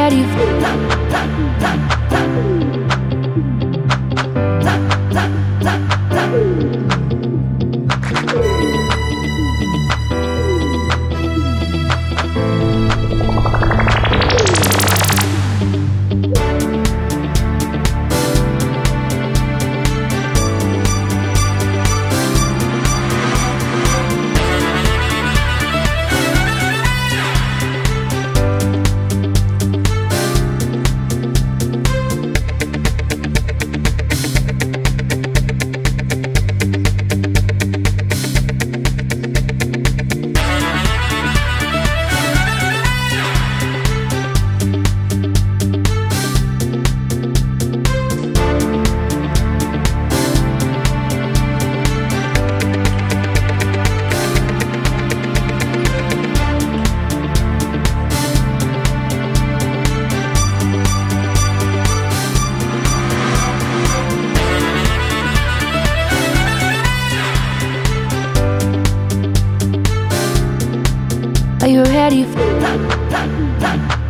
Ready for? Are you ready? for?